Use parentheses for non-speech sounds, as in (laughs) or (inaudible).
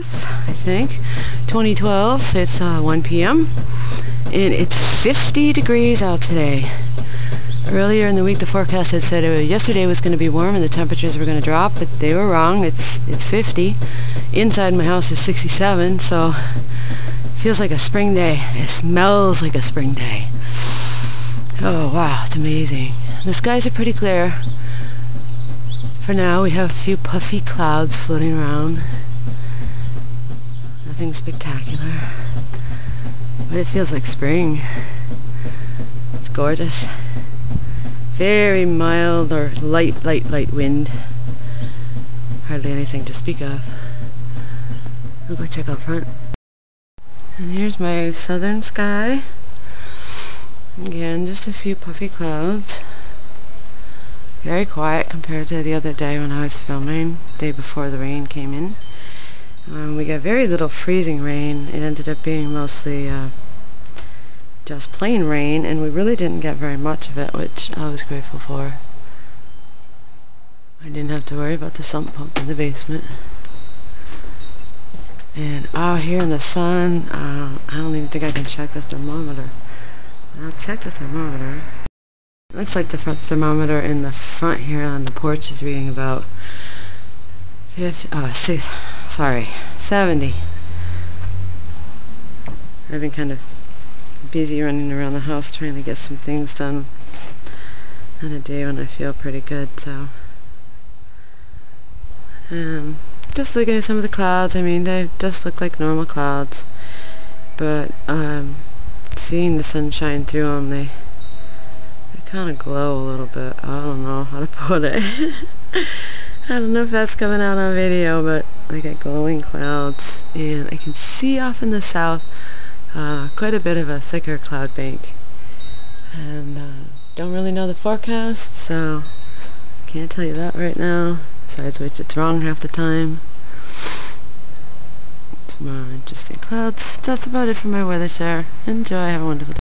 I think. 2012 it's uh, 1 p.m. and it's 50 degrees out today. Earlier in the week the forecast had said uh, yesterday was going to be warm and the temperatures were going to drop but they were wrong. It's it's 50 inside my house is 67 so it feels like a spring day. It smells like a spring day. Oh wow it's amazing. The skies are pretty clear. For now we have a few puffy clouds floating around nothing spectacular. But it feels like spring. It's gorgeous. Very mild or light, light, light wind. Hardly anything to speak of. I'll go check out front. And here's my southern sky. Again, just a few puffy clouds. Very quiet compared to the other day when I was filming, day before the rain came in. Um, we got very little freezing rain. It ended up being mostly uh, just plain rain, and we really didn't get very much of it, which I was grateful for. I didn't have to worry about the sump pump in the basement. And out here in the sun, uh, I don't even think I can check the thermometer. I'll check the thermometer. Looks like the thermometer in the front here on the porch is reading about 50, uh, sorry, 70. I've been kind of busy running around the house trying to get some things done on a day when I feel pretty good, so. Um, just looking at some of the clouds, I mean, they just look like normal clouds, but um, seeing the sunshine through them, they, they kind of glow a little bit. I don't know how to (laughs) put it. I don't know if that's coming out on video, but I got glowing clouds, and I can see off in the south uh, quite a bit of a thicker cloud bank. And uh, don't really know the forecast, so can't tell you that right now. Besides which, it's wrong half the time. Some more interesting clouds. That's about it for my weather share. Enjoy. Have a wonderful day.